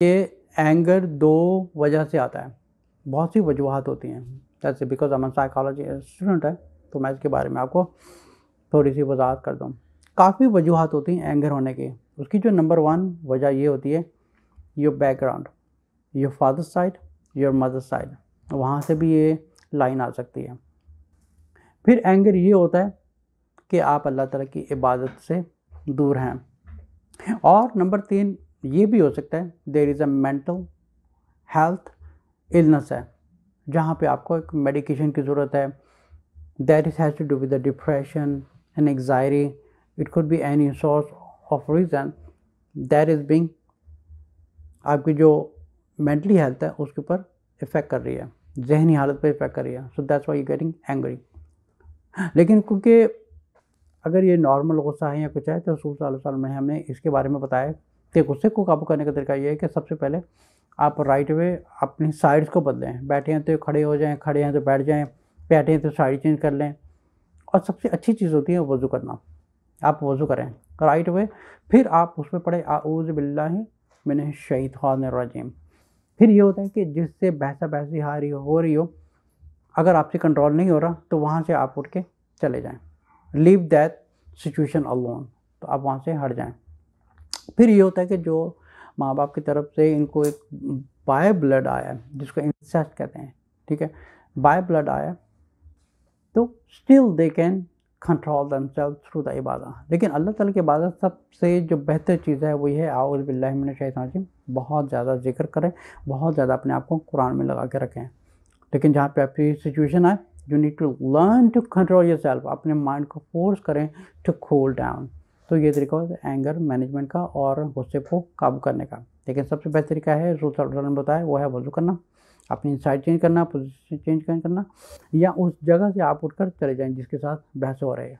ये एंगर दो वजह से आता है। बहुत सी वजूहत होती हैं। जैसे बिकॉज़ अमन साइकोलॉजी स्टूडेंट है तो मैं इसके बारे में आपको थोड़ी सी वजाहत कर दूँ। काफ़ी वजूहत होती हैं एंगर होने की। उसकी जो नंबर वन वजह ये होती है your background your father side your mother side वहाँ से भी ये लाइन आ सकती है। फिर एंगर ये होता है कि आप अल्लाह ताला की इबादत से दूर हैं। और नंबर तीन ये भी हो सकता है there is a mental health illness है, जहाँ पे आपको एक मेडिकेशन की ज़रूरत है। That is has to do with the depression and anxiety it could be any source of reason that is being आपकी जो मेंटली हेल्थ है, उसके ऊपर इफ़ेक्ट कर रही है, जहनी हालत पर इफ़ेक्ट कर रही है। So that's why you getting angry लेकिन क्योंकि अगर ये नॉर्मल गुस्सा है या कुछ है तो रसूल साल में हमें इसके बारे में बताया कि गुस्से को काबू करने का तरीका ये है कि सबसे पहले आप राइट वे अपनी साइड्स को बदलें। बैठे हैं तो खड़े हो जाएँ, खड़े हैं तो बैठ जाएँ, बैठे हैं तो साइड चेंज कर लें। और सबसे अच्छी चीज़ होती है वज़ू करना। आप वज़ू करें। राइट वे फिर आप उसमें पढ़े आऊज़ बिल्लाहि मैंने शैतान रजीम। फिर ये होता है कि जिससे बहसा बहसी हारी हो रही हो, अगर आपसे कंट्रोल नहीं हो रहा तो वहाँ से आप उठ के चले जाएँ। लीव दैट सिचुएशन अलोन तो आप वहाँ से हट जाएँ। फिर ये होता है कि जो माँ बाप की तरफ़ से इनको एक बाय ब्लड आया, जिसको इंसेस्ट कहते हैं, ठीक है? बाय ब्लड आया तो still they can control them through the इबादत लेकिन अल्लाह ताला की इबादत सबसे जो बेहतर चीज़ है, वो ये है आउज़ बिल्लाहि शैतान बहुत ज़्यादा ज़िक्र करें, बहुत ज़्यादा अपने आप को कुरान में लगा के रखें। लेकिन जहाँ पे आपकी सिचुएशन आए you need to learn to control yourself अपने माइंड को फोर्स करें टू कूल डाउन तो ये तरीका होता है एंगर मैनेजमेंट का और गुस्से को काबू करने का। लेकिन सबसे बेहतर तरीका है रूल ने बताया, वो है वज़ू करना। अपनी साइड चेंज करना पोजिशन चेंज करना, या उस जगह से आप उठकर चले जाएँ जिसके साथ बहस हो रही है।